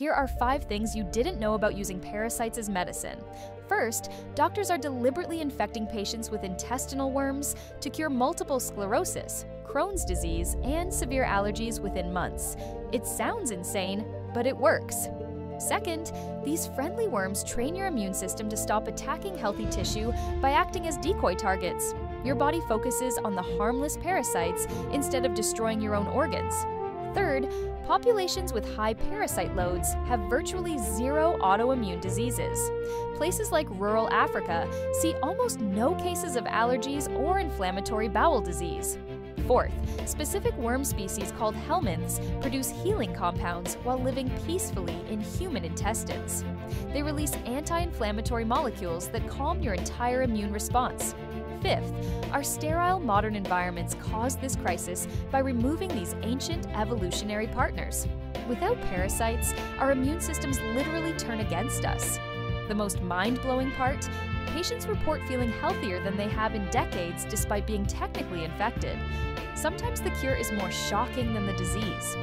Here are five things you didn't know about using parasites as medicine. First, doctors are deliberately infecting patients with intestinal worms to cure multiple sclerosis, Crohn's disease, and severe allergies within months. It sounds insane, but it works. Second, these friendly worms train your immune system to stop attacking healthy tissue by acting as decoy targets. Your body focuses on the harmless parasites instead of destroying your own organs. Third, populations with high parasite loads have virtually zero autoimmune diseases. Places like rural Africa see almost no cases of allergies or inflammatory bowel disease. Fourth, specific worm species called helminths produce healing compounds while living peacefully in human intestines. They release anti inflammatory molecules that calm your entire immune response. Fifth, our sterile modern environments cause this crisis by removing these ancient evolutionary partners. Without parasites, our immune systems literally turn against us. The most mind blowing part patients report feeling healthier than they have in decades despite being technically infected. Sometimes the cure is more shocking than the disease.